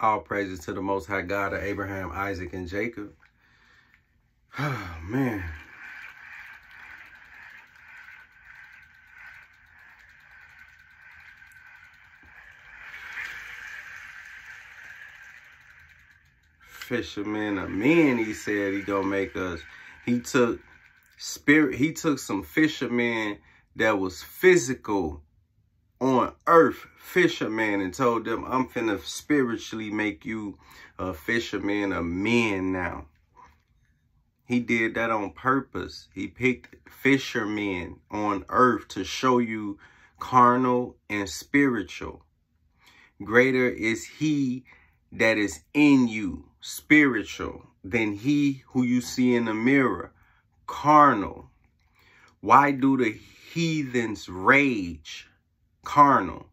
All praises to the Most High God of Abraham, Isaac, and Jacob. Oh, man. Fisherman of men, he said he gonna make us. He took spirit, he took some fishermen that was physical on earth fisherman and told them, I'm finna spiritually make you a fisherman of men now. He did that on purpose. He picked fishermen on earth to show you carnal and spiritual. Greater is he that is in you, spiritual, than he who you see in the mirror, carnal. Why do the heathens rage? Carnal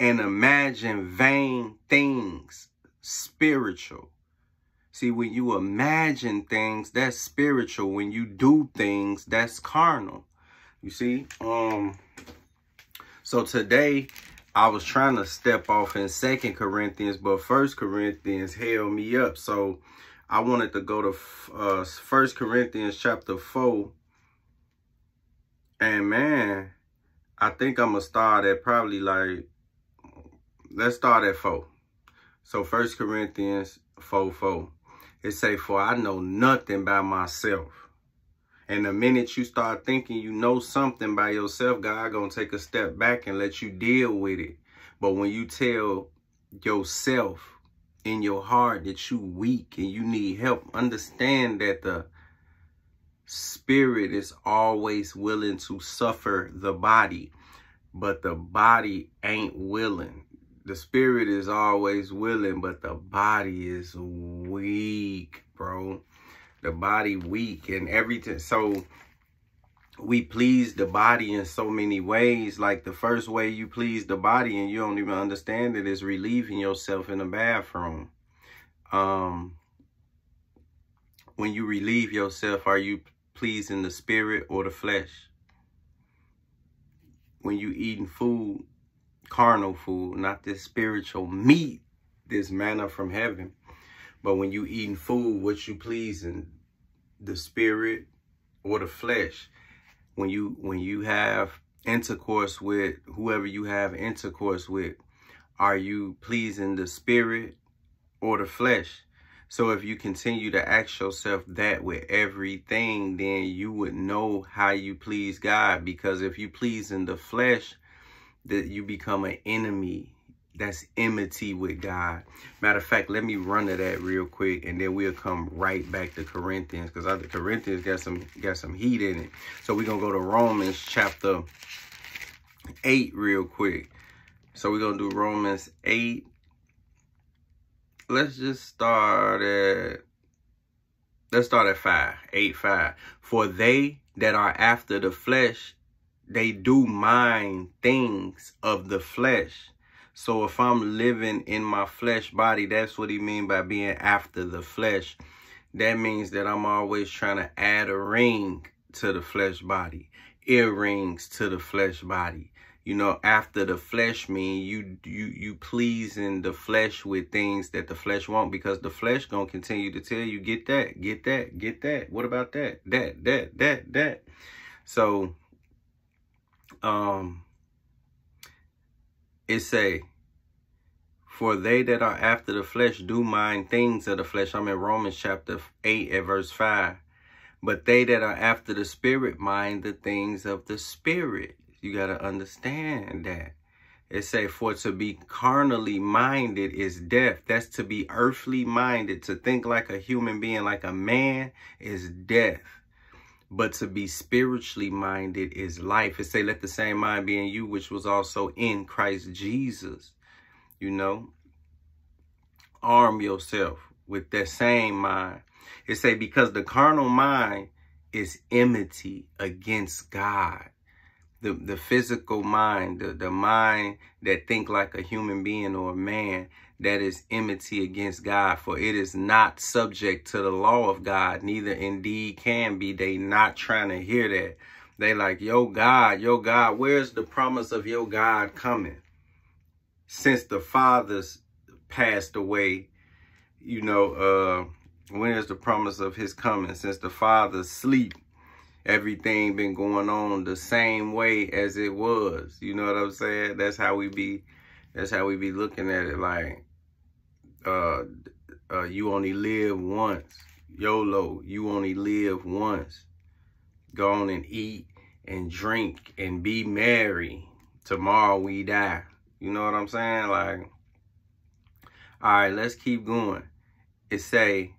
and imagine vain things spiritual. See, when you imagine things, that's spiritual. When you do things, that's carnal. You see? Um. So today, I was trying to step off in Second Corinthians, but First Corinthians held me up. So I wanted to go to uh, First Corinthians chapter 4. And man, I think I'm going to start at probably like, let's start at 4. So First Corinthians 4, 4. It say, for I know nothing by myself. And the minute you start thinking you know something by yourself, God going to take a step back and let you deal with it. But when you tell yourself in your heart that you weak and you need help, understand that the spirit is always willing to suffer the body, but the body ain't willing. The spirit is always willing, but the body is weak, bro. The body weak and everything. So we please the body in so many ways. Like the first way you please the body and you don't even understand it is relieving yourself in the bathroom. Um, when you relieve yourself, are you pleasing the spirit or the flesh. When you eating food, carnal food, not this spiritual meat, this manna from heaven. But when you eating food, what you pleasing, the spirit or the flesh. When you when you have intercourse with whoever you have intercourse with, are you pleasing the spirit or the flesh? So if you continue to ask yourself that with everything, then you would know how you please God. Because if you please in the flesh, that you become an enemy. That's enmity with God. Matter of fact, let me run to that real quick, and then we'll come right back to Corinthians, because the Corinthians got some got some heat in it. So we're gonna go to Romans chapter eight real quick. So we're gonna do Romans eight let's just start at let's start at five, eight, five. For they that are after the flesh, they do mind things of the flesh. So if I'm living in my flesh body, that's what he mean by being after the flesh. That means that I'm always trying to add a ring to the flesh body, earrings to the flesh body, you know, after the flesh mean you you you pleasing the flesh with things that the flesh want because the flesh gonna continue to tell you get that, get that, get that. What about that? That, that, that, that. So um it say for they that are after the flesh do mind things of the flesh. I'm in Romans chapter 8 at verse 5. But they that are after the spirit mind the things of the spirit. You got to understand that. It say, for to be carnally minded is death. That's to be earthly minded. To think like a human being, like a man, is death. But to be spiritually minded is life. It say, let the same mind be in you, which was also in Christ Jesus. You know, arm yourself with that same mind. It say, because the carnal mind is enmity against God the, the physical mind, the, the mind that think like a human being or a man, that is enmity against God. For it is not subject to the law of God, neither indeed can be. They not trying to hear that. They like, yo, God, yo, God, where's the promise of your God coming? Since the fathers passed away, you know, uh, when is the promise of his coming? Since the fathers sleep, everything been going on the same way as it was. You know what I'm saying? That's how we be, that's how we be looking at it. Like, uh, uh, you only live once. YOLO, you only live once. Go on and eat and drink and be merry. Tomorrow we die. You know what I'm saying? Like, all right, let's keep going. It say,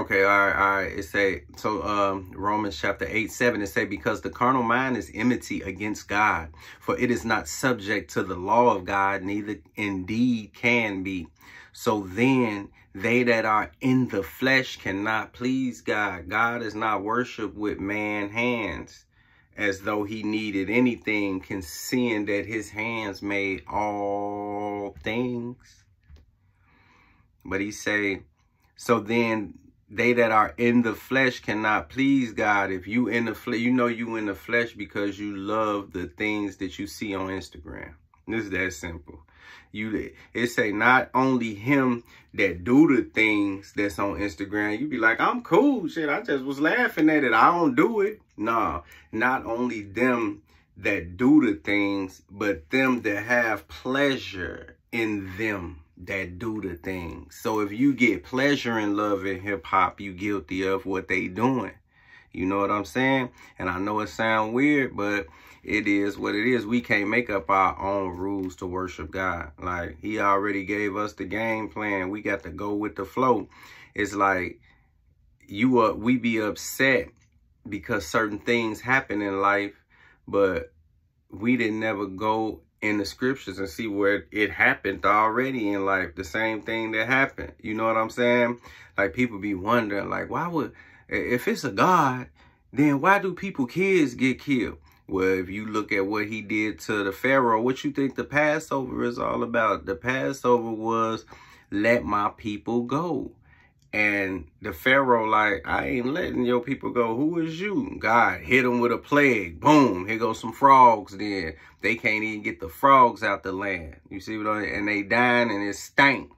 okay, all right, all right. It say, so um, Romans chapter 8, 7, it say, because the carnal mind is enmity against God, for it is not subject to the law of God, neither indeed can be. So then they that are in the flesh cannot please God. God is not worshiped with man hands as though he needed anything, seeing that his hands made all things. But he say, so then they that are in the flesh cannot please God. If you in the flesh, you know you in the flesh because you love the things that you see on Instagram. Is that simple. You it say not only him that do the things that's on Instagram. You be like, I'm cool, shit. I just was laughing at it. I don't do it. Nah, not only them that do the things, but them that have pleasure in them that do the things. So if you get pleasure in love in hip hop, you guilty of what they doing. You know what I'm saying? And I know it sound weird, but it is what it is. We can't make up our own rules to worship God. Like he already gave us the game plan. We got to go with the flow. It's like you uh, we be upset because certain things happen in life, but we didn't never go in the scriptures and see where it happened already in life. The same thing that happened. You know what I'm saying? Like people be wondering, like, why would if it's a God, then why do people kids get killed? Well, if you look at what he did to the Pharaoh, what you think the Passover is all about? The Passover was let my people go. And the Pharaoh like, I ain't letting your people go. Who is you? God hit them with a plague. Boom. Here goes some frogs then. They can't even get the frogs out the land. You see what I mean? And they dying and it stank.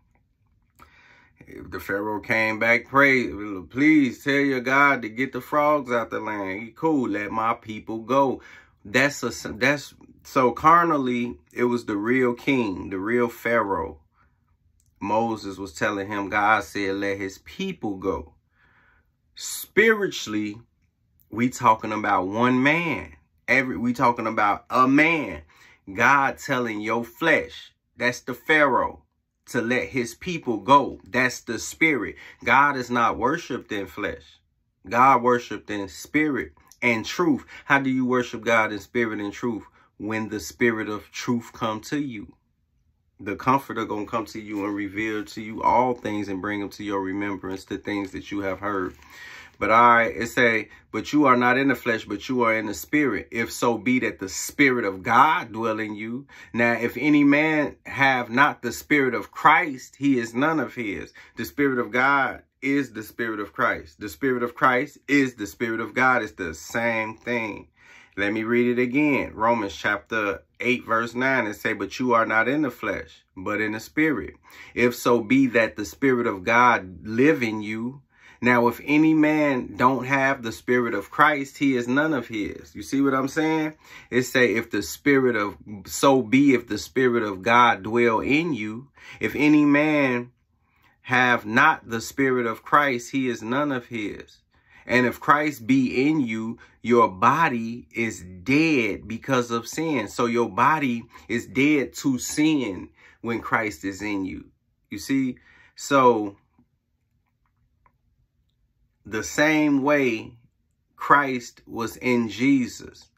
The Pharaoh came back, pray, please tell your God to get the frogs out the land. He cool, let my people go. That's a that's so carnally, it was the real king, the real Pharaoh. Moses was telling him, God said, let his people go. Spiritually, we talking about one man. Every we talking about a man. God telling your flesh, that's the Pharaoh to let his people go. That's the spirit. God is not worshiped in flesh. God worshiped in spirit and truth. How do you worship God in spirit and truth? When the spirit of truth come to you. The comforter gonna come to you and reveal to you all things and bring them to your remembrance, the things that you have heard. But I, it say, but you are not in the flesh, but you are in the spirit. If so be that the spirit of God dwell in you. Now, if any man have not the spirit of Christ, he is none of his. The spirit of God is the spirit of Christ. The spirit of Christ is the spirit of God. It's the same thing. Let me read it again. Romans chapter 8 verse 9 and say, But you are not in the flesh, but in the spirit. If so be that the spirit of God live in you, now, if any man don't have the spirit of Christ, he is none of his. You see what I'm saying? It say, if the spirit of, so be if the spirit of God dwell in you. If any man have not the spirit of Christ, he is none of his. And if Christ be in you, your body is dead because of sin. So your body is dead to sin when Christ is in you. You see? So the same way Christ was in Jesus.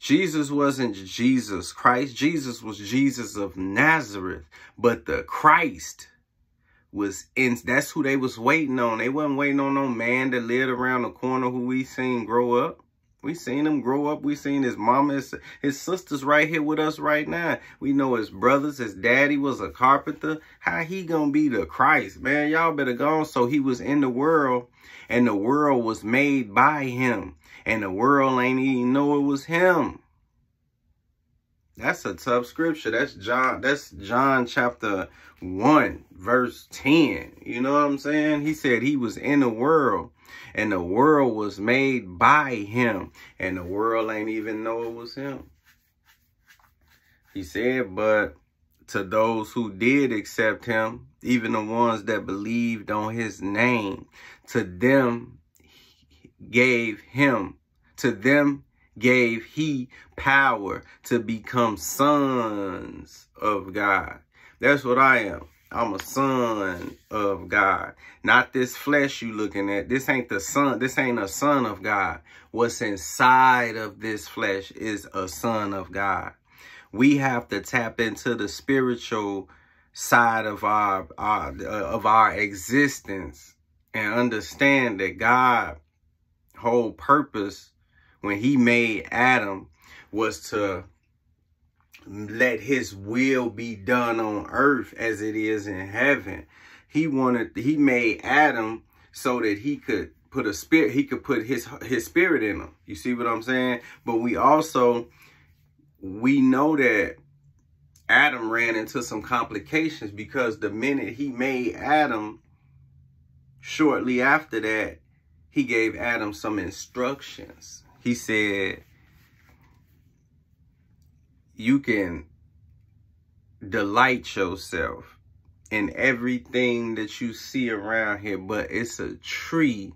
Jesus wasn't Jesus Christ. Jesus was Jesus of Nazareth. But the Christ was in, that's who they was waiting on. They wasn't waiting on no man that lived around the corner who we seen grow up. We seen him grow up. We seen his mama, his, his sisters right here with us right now. We know his brothers, his daddy was a carpenter. How he gonna be the Christ? Man, y'all better go. So he was in the world and the world was made by him. And the world ain't even know it was him. That's a tough scripture. That's John. That's John chapter 1, verse 10. You know what I'm saying? He said he was in the world and the world was made by him and the world ain't even know it was him. He said, but to those who did accept him, even the ones that believed on his name, to them he gave him, to them gave he power to become sons of God. That's what I am. I'm a son of God. Not this flesh you looking at. This ain't the son. This ain't a son of God. What's inside of this flesh is a son of God. We have to tap into the spiritual side of our, our uh, of our existence and understand that God whole purpose when he made Adam was to let his will be done on earth as it is in heaven. He wanted, he made Adam so that he could put a spirit, he could put his, his spirit in him. You see what I'm saying? But we also, we know that Adam ran into some complications because the minute he made Adam, shortly after that, he gave Adam some instructions. He said, you can delight yourself in everything that you see around here, but it's a tree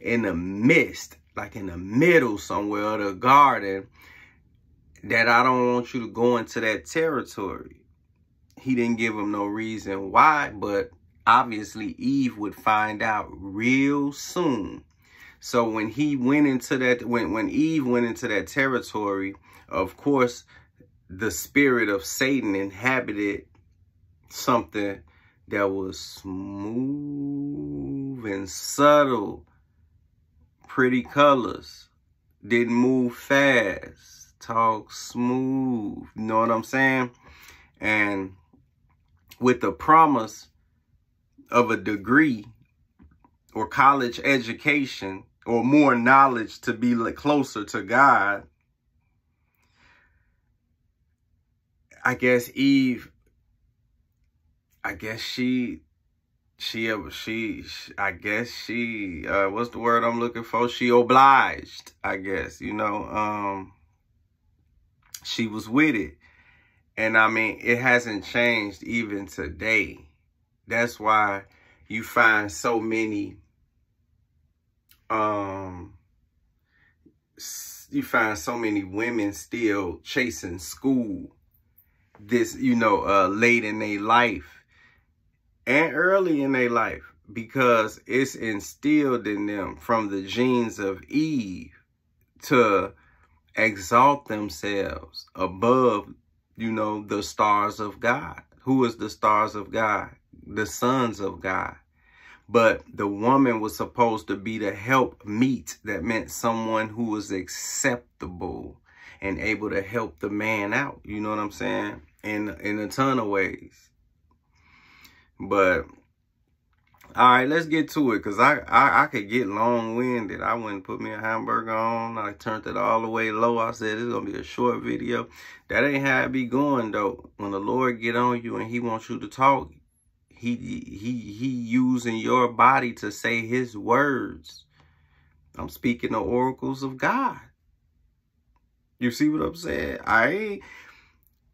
in the midst, like in the middle somewhere of the garden, that I don't want you to go into that territory. He didn't give him no reason why, but obviously Eve would find out real soon. So when he went into that, when, when Eve went into that territory, of course, the spirit of Satan inhabited something that was smooth and subtle, pretty colors, didn't move fast, talk smooth, you know what I'm saying? And with the promise of a degree or college education or more knowledge to be closer to God, I guess Eve, I guess she, she, she, I guess she, uh, what's the word I'm looking for? She obliged, I guess, you know, um, she was with it. And I mean, it hasn't changed even today. That's why you find so many, um, you find so many women still chasing school this, you know, uh, late in their life and early in their life because it's instilled in them from the genes of Eve to exalt themselves above, you know, the stars of God. Who is the stars of God? The sons of God. But the woman was supposed to be the help meet. That meant someone who was acceptable and able to help the man out. You know what I'm saying? In in a ton of ways. But all right, let's get to it because I, I I could get long winded. I and put me a hamburger on. I turned it all the way low. I said it's gonna be a short video. That ain't how it be going though. When the Lord get on you and He wants you to talk, He He He using your body to say His words. I'm speaking the oracles of God. You see what I'm saying? I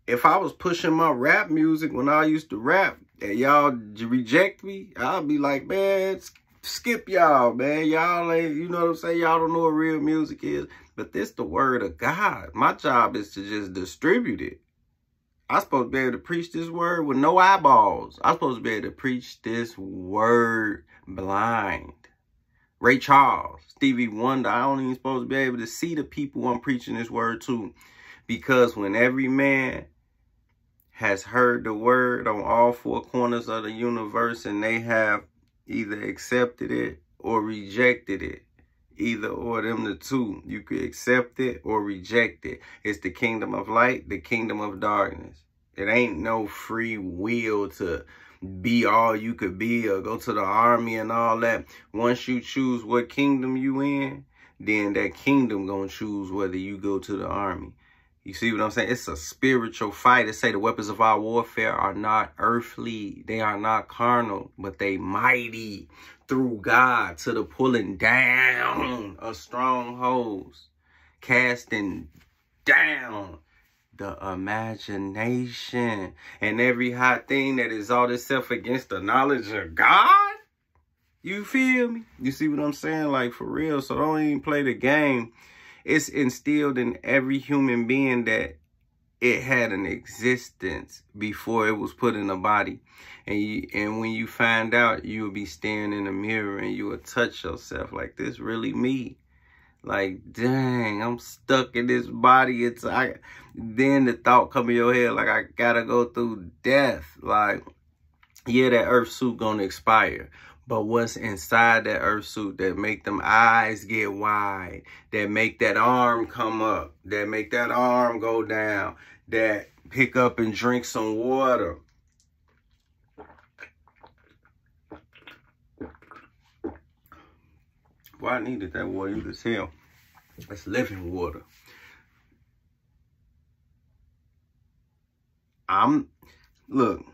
if I was pushing my rap music when I used to rap and y'all reject me, I'll be like, man, skip y'all, man. Y'all ain't, you know what I'm saying? Y'all don't know what real music is. But this the word of God. My job is to just distribute it. I'm supposed to be able to preach this word with no eyeballs. I'm supposed to be able to preach this word blind. Ray Charles, Stevie Wonder. I don't even supposed to be able to see the people I'm preaching this word to. Because when every man has heard the word on all four corners of the universe and they have either accepted it or rejected it, either or them the two, you could accept it or reject it. It's the kingdom of light, the kingdom of darkness. It ain't no free will to be all you could be or go to the army and all that. Once you choose what kingdom you in, then that kingdom gonna choose whether you go to the army. You see what I'm saying? It's a spiritual fight. It say the weapons of our warfare are not earthly. They are not carnal, but they mighty through God to the pulling down of strongholds, casting down the imagination and every high thing that is all itself against the knowledge of God. You feel me? You see what I'm saying? Like for real. So don't even play the game it's instilled in every human being that it had an existence before it was put in a body. And you, and when you find out, you will be staring in the mirror and you will touch yourself like this really me. Like, dang, I'm stuck in this body. It's I then the thought come in your head like I gotta go through death. Like, yeah, that earth suit gonna expire. But what's inside that earth suit that make them eyes get wide, that make that arm come up, that make that arm go down, that pick up and drink some water. Boy, I needed that water. You can tell. It's living water. I'm, look,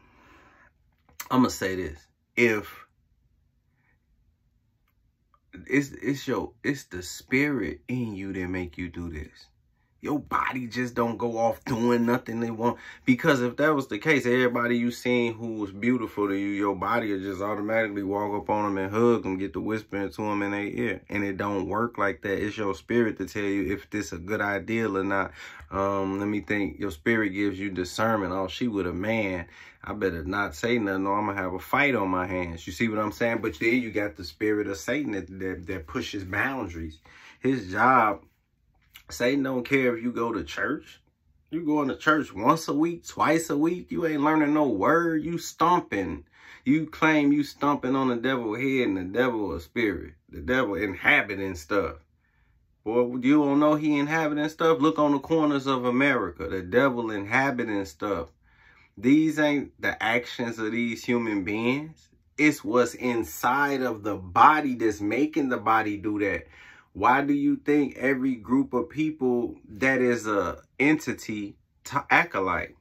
I'm going to say this. If it's it's your it's the spirit in you that make you do this. Your body just don't go off doing nothing they want. Because if that was the case, everybody you seen who was beautiful to you, your body would just automatically walk up on them and hug them, get to whispering to them in their ear. And it don't work like that. It's your spirit to tell you if this a good idea or not. Um, let me think. Your spirit gives you discernment. Oh, she with a man. I better not say nothing or I'm going to have a fight on my hands. You see what I'm saying? But then you got the spirit of Satan that, that, that pushes boundaries. His job, Satan don't care if you go to church. You going to church once a week, twice a week. You ain't learning no word. You stomping. You claim you stomping on the devil head and the devil a spirit. The devil inhabiting stuff. Boy, you don't know he inhabiting stuff? Look on the corners of America. The devil inhabiting stuff. These ain't the actions of these human beings. It's what's inside of the body that's making the body do that. Why do you think every group of people that is a entity to act alike?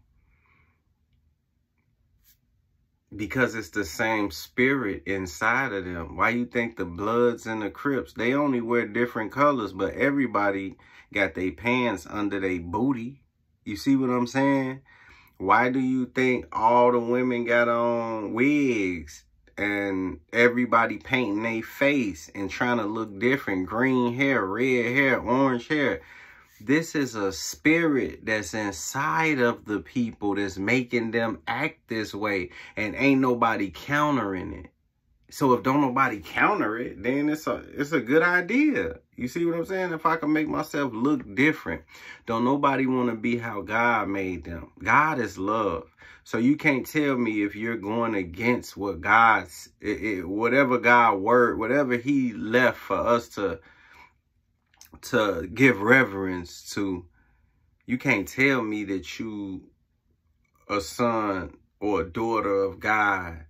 Because it's the same spirit inside of them. Why you think the Bloods and the Crips, they only wear different colors, but everybody got their pants under their booty. You see what I'm saying? Why do you think all the women got on wigs and everybody painting their face and trying to look different? Green hair, red hair, orange hair. This is a spirit that's inside of the people that's making them act this way and ain't nobody countering it. So if don't nobody counter it, then it's a it's a good idea. You see what I'm saying? If I can make myself look different, don't nobody want to be how God made them. God is love. So you can't tell me if you're going against what God's, it, it, whatever God word, whatever he left for us to, to give reverence to, you can't tell me that you a son or a daughter of God.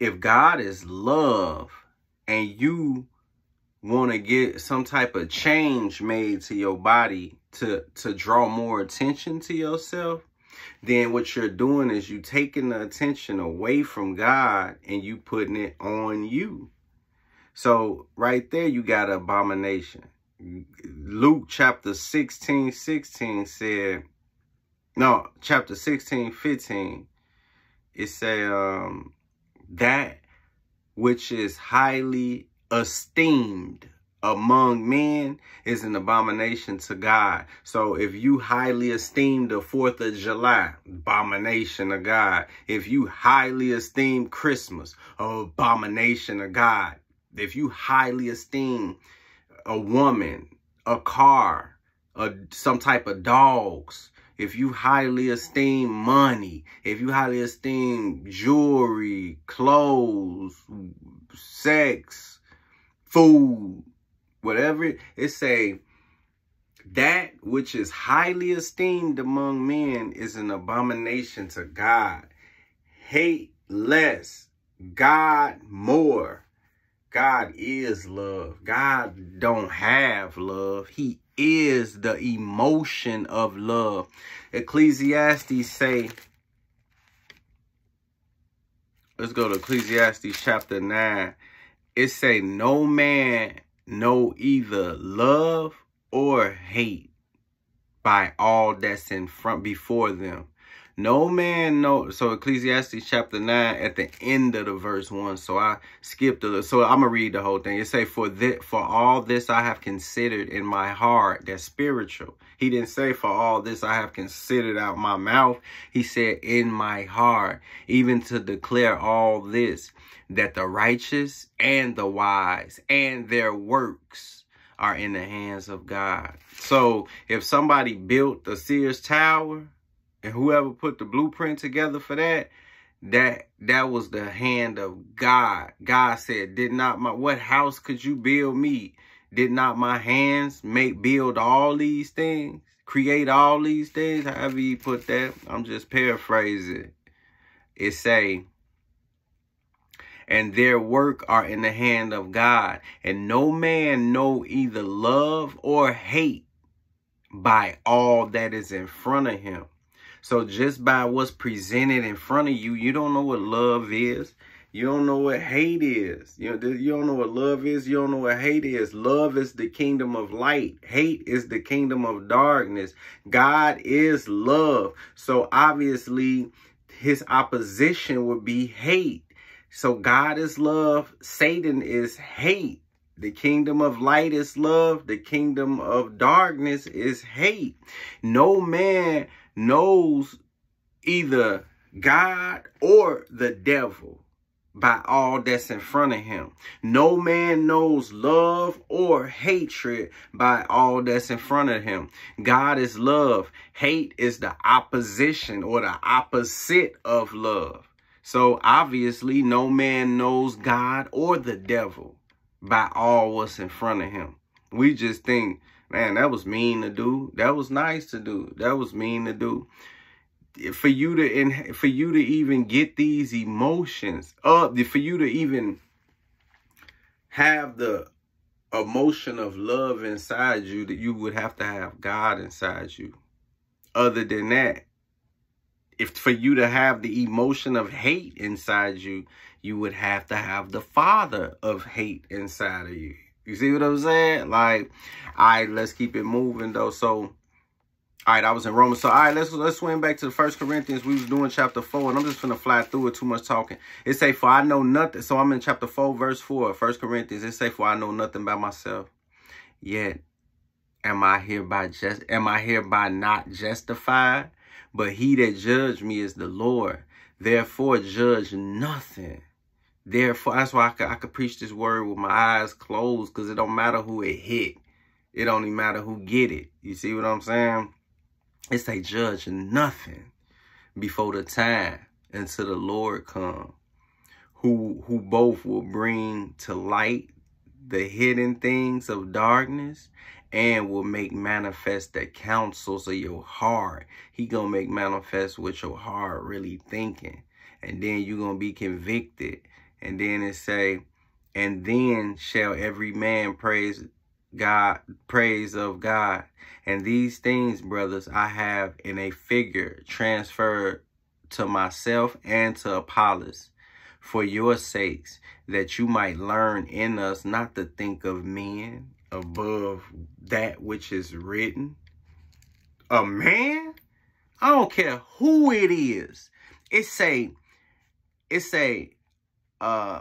If God is love and you want to get some type of change made to your body to, to draw more attention to yourself, then what you're doing is you taking the attention away from God and you putting it on you. So right there, you got abomination. Luke chapter 16, 16 said, no, chapter 16, 15, it said, um, that which is highly esteemed among men is an abomination to God. So if you highly esteem the 4th of July, abomination of God. If you highly esteem Christmas, abomination of God. If you highly esteem a woman, a car, a, some type of dogs, if you highly esteem money, if you highly esteem jewelry, clothes, sex, food, whatever, it say that which is highly esteemed among men is an abomination to God. Hate less, God more. God is love. God don't have love. He is the emotion of love. Ecclesiastes say, let's go to Ecclesiastes chapter 9. It say, no man know either love or hate by all that's in front before them. No man know. So Ecclesiastes chapter 9 at the end of the verse 1. So I skipped a. So I'm going to read the whole thing. It say, for, this, for all this I have considered in my heart. That's spiritual. He didn't say for all this I have considered out my mouth. He said in my heart. Even to declare all this. That the righteous and the wise and their works are in the hands of God. So if somebody built the Sears Tower and whoever put the blueprint together for that, that that was the hand of God. God said, did not my, what house could you build me? Did not my hands make, build all these things? Create all these things? However you put that. I'm just paraphrasing. It say, and their work are in the hand of God. And no man know either love or hate by all that is in front of him. So just by what's presented in front of you, you don't know what love is. You don't know what hate is. You, know, you don't know what love is. You don't know what hate is. Love is the kingdom of light. Hate is the kingdom of darkness. God is love. So obviously, his opposition would be hate. So God is love. Satan is hate. The kingdom of light is love. The kingdom of darkness is hate. No man knows either God or the devil by all that's in front of him. No man knows love or hatred by all that's in front of him. God is love. Hate is the opposition or the opposite of love. So obviously no man knows God or the devil by all what's in front of him. We just think man, that was mean to do. That was nice to do. That was mean to do. For you to and for you to even get these emotions up, for you to even have the emotion of love inside you, that you would have to have God inside you. Other than that, if for you to have the emotion of hate inside you, you would have to have the father of hate inside of you. You see what I'm saying? Like, all right, let's keep it moving though. So, all right, I was in Romans. So, all right, let's let's swing back to the First Corinthians. We was doing chapter four, and I'm just gonna fly through it. Too much talking. It say, "For I know nothing." So I'm in chapter four, verse four, First Corinthians. It say, "For I know nothing by myself, yet am I hereby just am I hereby not justified? But he that judged me is the Lord. Therefore, judge nothing." Therefore, that's why I could, I could preach this word with my eyes closed because it don't matter who it hit. It even matter who get it. You see what I'm saying? It's a judge nothing before the time until the Lord come. Who, who both will bring to light the hidden things of darkness and will make manifest the counsels of your heart. He gonna make manifest what your heart really thinking. And then you gonna be convicted and then it say, and then shall every man praise God, praise of God. And these things, brothers, I have in a figure transferred to myself and to Apollos for your sakes, that you might learn in us not to think of men above that which is written. A man? I don't care who it is. It say, it say, uh,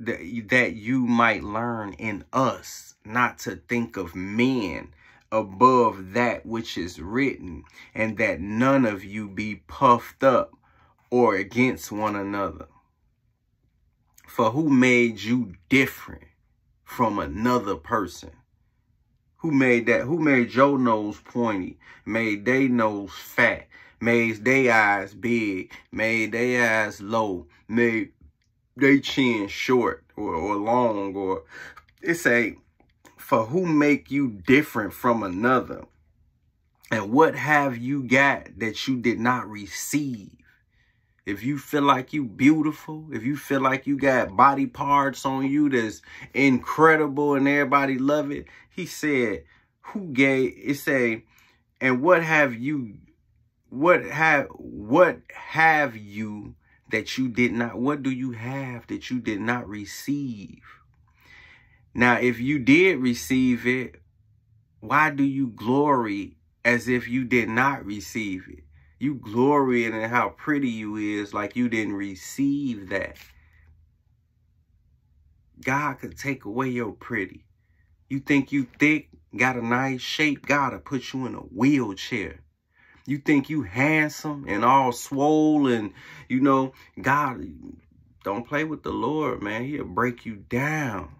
that, that you might learn in us not to think of men above that which is written, and that none of you be puffed up or against one another. For who made you different from another person? Who made that? Who made your nose pointy? Made they nose fat? Made they eyes big? Made they eyes low? Made they chin short or, or long or it say for who make you different from another and what have you got that you did not receive if you feel like you beautiful if you feel like you got body parts on you that's incredible and everybody love it he said who gave it say, and what have you what have what have you that you did not what do you have that you did not receive? Now, if you did receive it, why do you glory as if you did not receive it? You glory in how pretty you is like you didn't receive that. God could take away your pretty. You think you thick, got a nice shape, God will put you in a wheelchair. You think you handsome and all swollen, you know, God, don't play with the Lord, man. He'll break you down.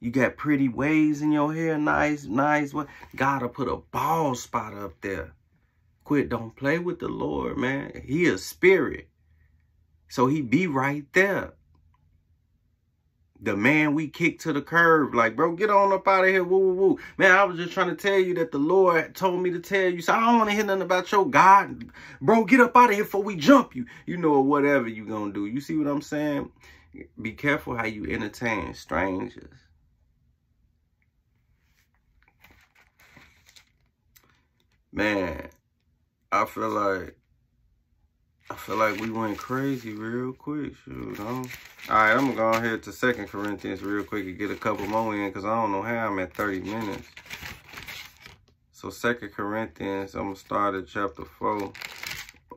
You got pretty waves in your hair, nice, nice. What? God will put a bald spot up there. Quit, don't play with the Lord, man. He a spirit. So he be right there the man we kicked to the curb. Like, bro, get on up out of here. Woo, woo, woo. Man, I was just trying to tell you that the Lord told me to tell you. So I don't want to hear nothing about your God. Bro, get up out of here before we jump you. You know, whatever you going to do. You see what I'm saying? Be careful how you entertain strangers. Man, I feel like I feel like we went crazy real quick. Shoot, All right, I'm to go ahead to Second Corinthians real quick and get a couple more in because I don't know how I'm at 30 minutes. So Second Corinthians, I'm to start at chapter 4.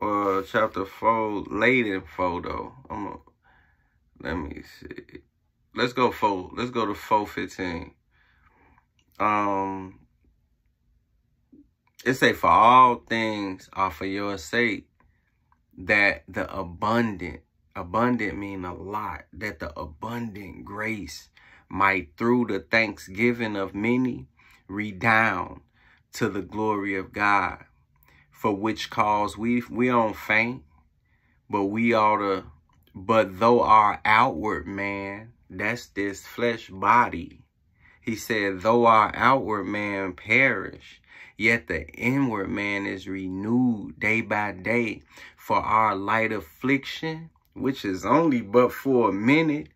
Uh, chapter 4, late in 4, though. I'm gonna, let me see. Let's go 4. Let's go to 415. Um, it say, for all things are for your sake that the abundant, abundant mean a lot, that the abundant grace might through the thanksgiving of many redound to the glory of God, for which cause we we don't faint, but we ought to, but though our outward man, that's this flesh body, he said, though our outward man perish, Yet the inward man is renewed day by day for our light affliction, which is only but for a minute.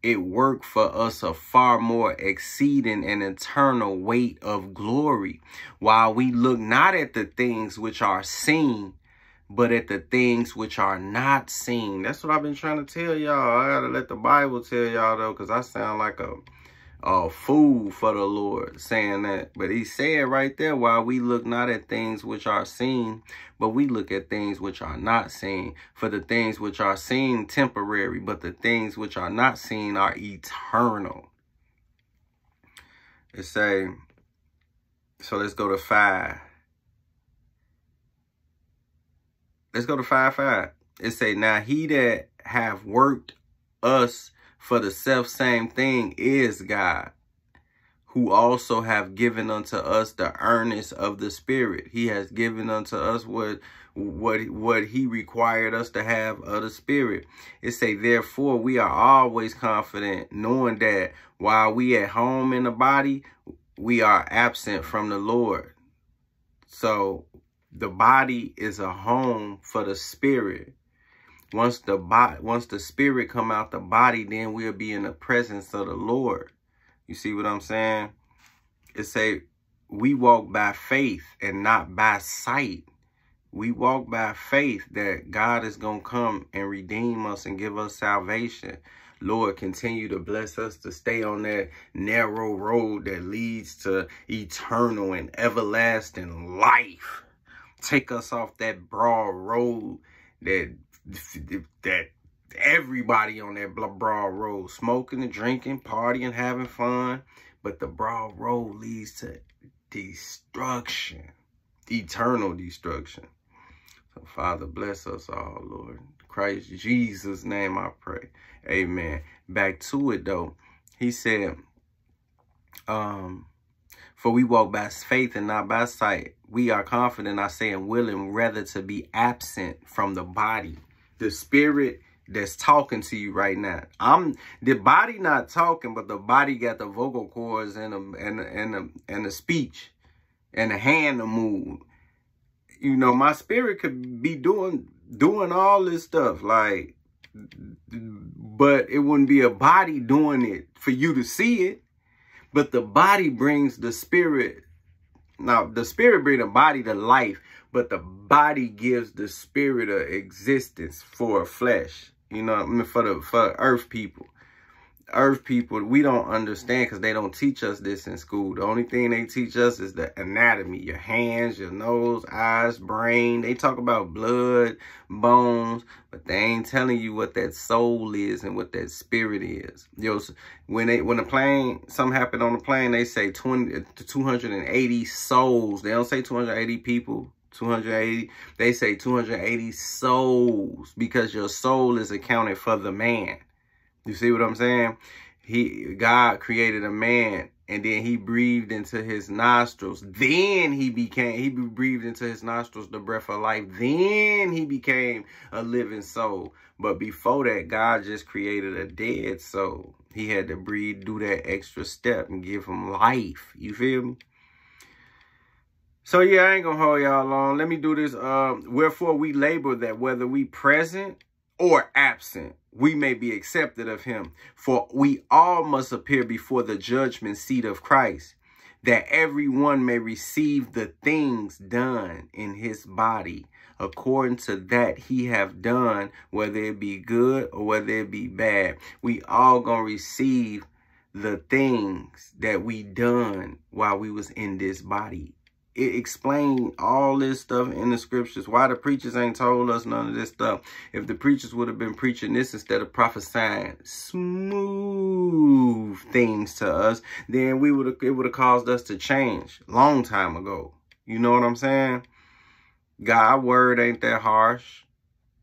It worked for us a far more exceeding and eternal weight of glory, while we look not at the things which are seen, but at the things which are not seen. That's what I've been trying to tell y'all. I gotta let the Bible tell y'all though, because I sound like a a fool for the Lord saying that. But he said right there, while we look not at things which are seen, but we look at things which are not seen. For the things which are seen temporary, but the things which are not seen are eternal. It say, so let's go to five. Let's go to five, five. It say, now he that have worked us for the self same thing is God, who also have given unto us the earnest of the Spirit. He has given unto us what what what he required us to have of the Spirit. It say, therefore, we are always confident, knowing that while we at home in the body, we are absent from the Lord. So the body is a home for the spirit. Once the body, once the spirit come out the body, then we'll be in the presence of the Lord. You see what I'm saying? It say we walk by faith and not by sight. We walk by faith that God is going to come and redeem us and give us salvation. Lord, continue to bless us to stay on that narrow road that leads to eternal and everlasting life. Take us off that broad road that that everybody on that broad road smoking and drinking, partying, having fun. But the broad road leads to destruction, eternal destruction. So, Father, bless us all, Lord. Christ Jesus' name I pray. Amen. Back to it, though. He said, um, for we walk by faith and not by sight. We are confident, I say, and willing rather to be absent from the body the spirit that's talking to you right now. I'm the body not talking, but the body got the vocal cords and the and the, and the, and the speech and the hand to move. You know, my spirit could be doing doing all this stuff like but it wouldn't be a body doing it for you to see it. But the body brings the spirit Now, the spirit bring the body to life, but the body gives the spirit of existence for flesh. You know, I mean, for the for earth people earth people, we don't understand because they don't teach us this in school. The only thing they teach us is the anatomy, your hands, your nose, eyes, brain. They talk about blood, bones, but they ain't telling you what that soul is and what that spirit is. Yo, when they when the plane, something happened on the plane, they say 20 uh, to 280 souls. They don't say 280 people. 280 they say 280 souls because your soul is accounted for the man you see what I'm saying? He God created a man and then he breathed into his nostrils. Then he became, he breathed into his nostrils the breath of life. Then he became a living soul. But before that, God just created a dead soul. He had to breathe, do that extra step and give him life. You feel me? So yeah, I ain't gonna hold y'all long. Let me do this. Um, wherefore we labor that whether we present or absent, we may be accepted of him. For we all must appear before the judgment seat of Christ, that everyone may receive the things done in his body, according to that he have done, whether it be good or whether it be bad. We all gonna receive the things that we done while we was in this body it explained all this stuff in the scriptures. Why the preachers ain't told us none of this stuff. If the preachers would have been preaching this instead of prophesying smooth things to us, then we would have it would have caused us to change long time ago. You know what I'm saying? God word ain't that harsh.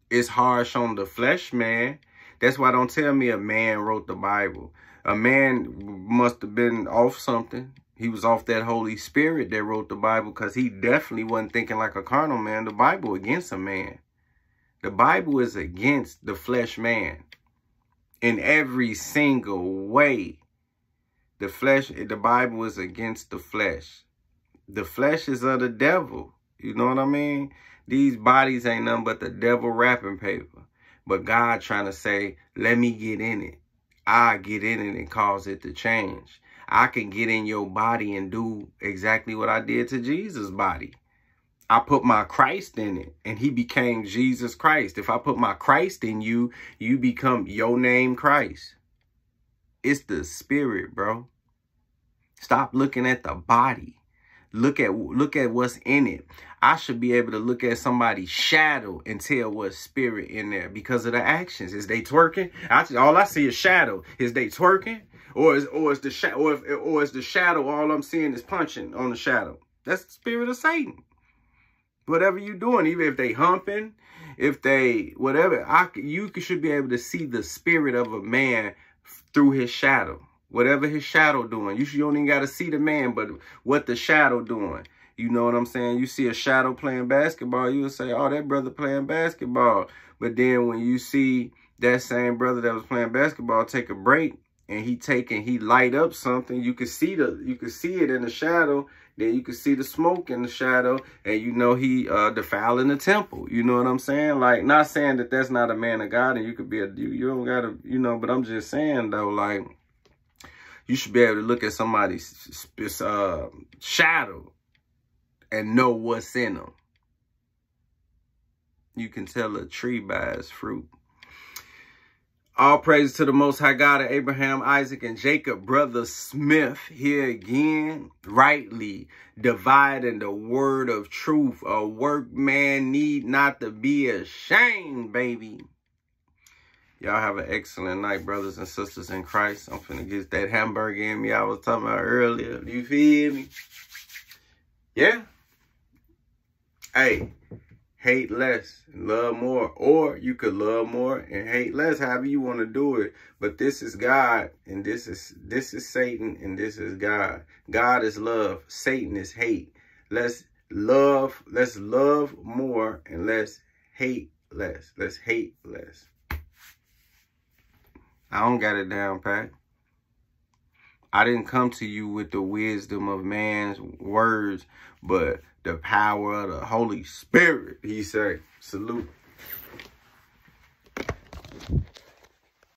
It's harsh on the flesh, man. That's why don't tell me a man wrote the Bible. A man must have been off something. He was off that Holy Spirit that wrote the Bible because he definitely wasn't thinking like a carnal man. The Bible against a man. The Bible is against the flesh man in every single way. The flesh, the Bible is against the flesh. The flesh is of the devil. You know what I mean? These bodies ain't nothing but the devil wrapping paper. But God trying to say, let me get in it. I get in it and cause it to change. I can get in your body and do exactly what I did to Jesus' body. I put my Christ in it and he became Jesus Christ. If I put my Christ in you, you become your name Christ. It's the spirit, bro. Stop looking at the body. Look at look at what's in it. I should be able to look at somebody's shadow and tell what spirit in there because of the actions. Is they twerking? I, all I see is shadow. Is they twerking? Or is or is the shadow or, or is the shadow all I'm seeing is punching on the shadow? That's the spirit of Satan. Whatever you're doing, even if they humping, if they whatever, I you should be able to see the spirit of a man through his shadow. Whatever his shadow doing, you should you don't even got to see the man, but what the shadow doing. You know what I'm saying? You see a shadow playing basketball, you will say, oh, that brother playing basketball. But then when you see that same brother that was playing basketball take a break, and he take and he light up something, you can see the you can see it in the shadow. Then you can see the smoke in the shadow, and you know he uh, defiling the temple. You know what I'm saying? Like, not saying that that's not a man of God, and you could be a you, you don't gotta, you know. But I'm just saying though, like, you should be able to look at somebody's uh, shadow and know what's in them. You can tell a tree by its fruit. All praise to the Most High God of Abraham, Isaac, and Jacob. Brother Smith here again, rightly dividing the word of truth. A workman need not to be ashamed, baby. Y'all have an excellent night, brothers and sisters in Christ. I'm finna get that hamburger in me I was talking about earlier. You feel me? Yeah. Hey hate less and love more. Or you could love more and hate less, however you want to do it. But this is God and this is this is Satan and this is God. God is love. Satan is hate. Let's love, let's love more and let's hate less. Let's hate less. I don't got it down, Pat. I didn't come to you with the wisdom of man's words, but the power of the Holy Spirit, he said. Salute.